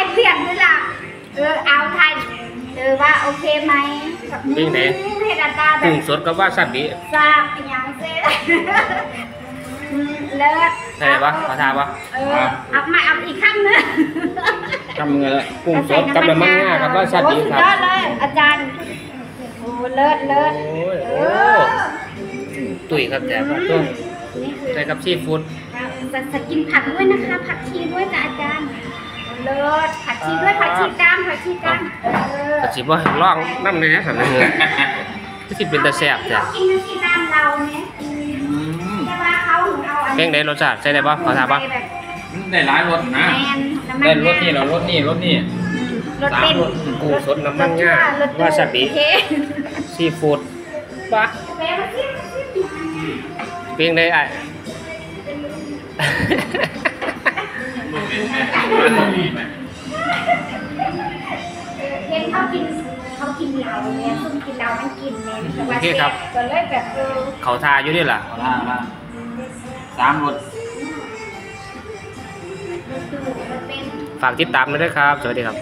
ายเปลี่ยนด้วยล่ะ เออเอาไทยเออว่าโอเคไหมจริงไหนเฮ็ดอัตราแบกุ้งบสดกับวาซาบิทราบเป็นหยังเซ่อืมเลิศได้ปะขอทานปะเออเอามาเอาอีกคำหนึงจำเงินละกุ้งสดกับน้ำมันงากับวาซาบิโอ้สุดครับยอดเลยอาจารย์ โอ้เลิศเลิศโอ้ยเอโอ้อตุ๋ยครับแต่ว่าต้นนี่คือใส่กับซีฟู้ดจะจะกินผักด้วยนะคะ ผักชีด้วยกับอาจารย์เลิศผักชีด้วยผักชีกล้ามผักชีกล้ามเออแต่สิบ่ให้ลองน้ำในนี้สำนักเงินที่สิเป็นตะแซ่บจ้ะเขากินผักชีกล้ามเราเนี่ยแต่ว่าเขาเอาอันเพลงไหนรสชาติใส่ได้ปะขอทานปะแบบได้หลายรถนะแมนน้ำมันได้รถนี่เรารถนี่รถนี่รถเป็นกุ้งสดน้ำมันงาวาซาบิโอเคซีฟู้ดปะแม่มาซิมาซิเพลงได้ไอ้ เห็นเขากินเขากินเหล้าเนี่ยซุ่มกินเหล้ามันกินเนี่ยแต่ว่าโอเคครับก็เลยแบบเออเขาทาอยู่นี่ล่ะเอาล่าล่าสามรถรถตู้รถเป็นฝากติดตามด้วยนะครับ สวัสดีครับ